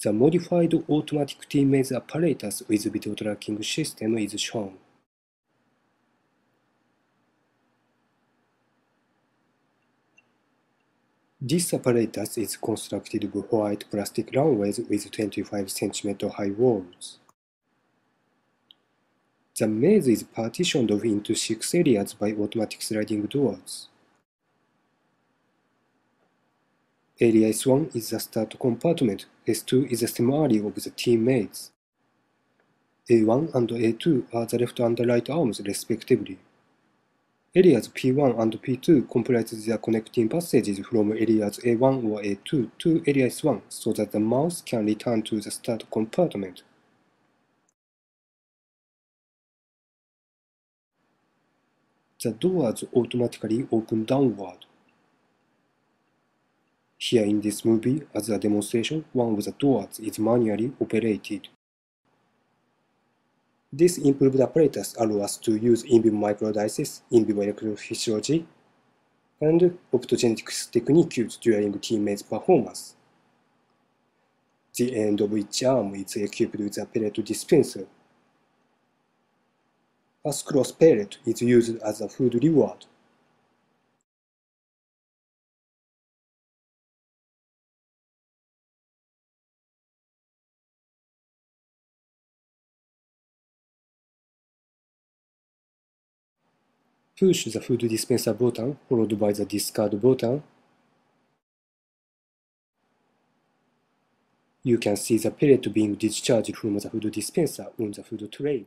The modified automatic T-maze apparatus with video tracking system is shown. This apparatus is constructed of white plastic runways with 25 cm high walls. The maze is partitioned off into six areas by automatic sliding doors. Area S1 is the start compartment, S2 is the stem area of the T maze. A1 and A2 are the left and right arms respectively. Areas P1 and P2 comprise the connecting passages from areas A1 or A2 to area S1 so that the mouse can return to the start compartment. The doors automatically open downward. Here in this movie, as a demonstration, one of the doors is manually operated. This improved apparatus allows us to use in vivo microdialysis, in vivo electrophysiology, and optogenetics techniques during T-maze performance. The end of each arm is equipped with a pellet dispenser. A cross pellet is used as a food reward. Push the food dispenser button followed by the discard button. You can see the pellet being discharged from the food dispenser on the food tray.